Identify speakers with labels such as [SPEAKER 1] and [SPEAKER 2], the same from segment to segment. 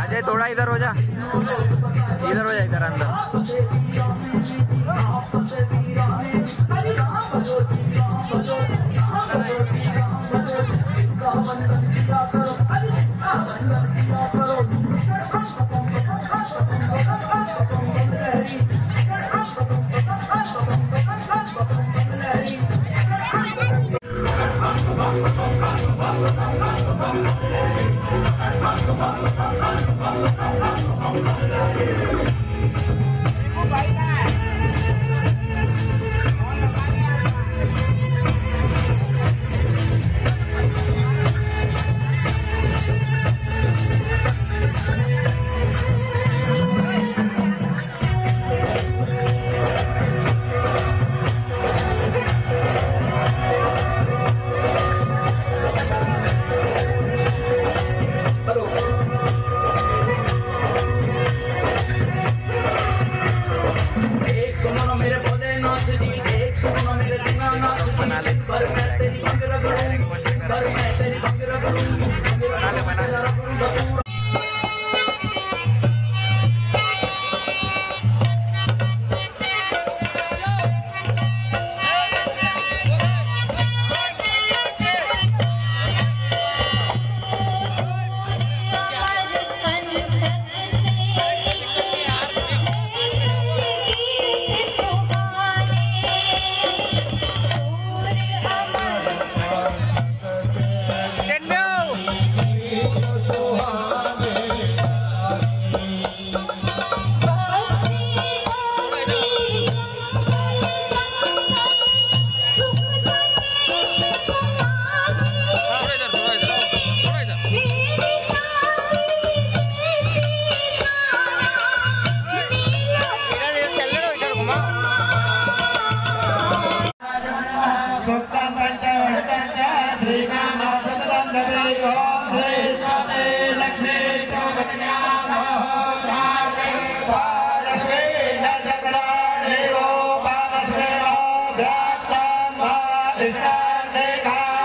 [SPEAKER 1] अजय थोड़ा इधर हो जा। इधर हो जा इधर अंदर। ハハハハ! राधे का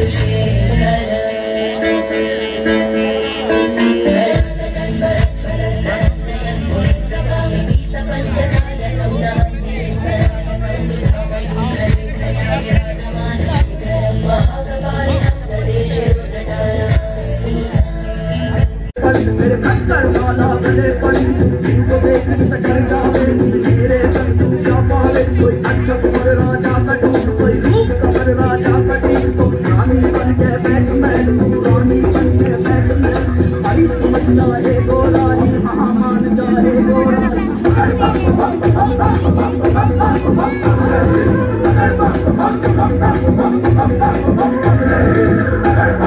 [SPEAKER 2] Yeah.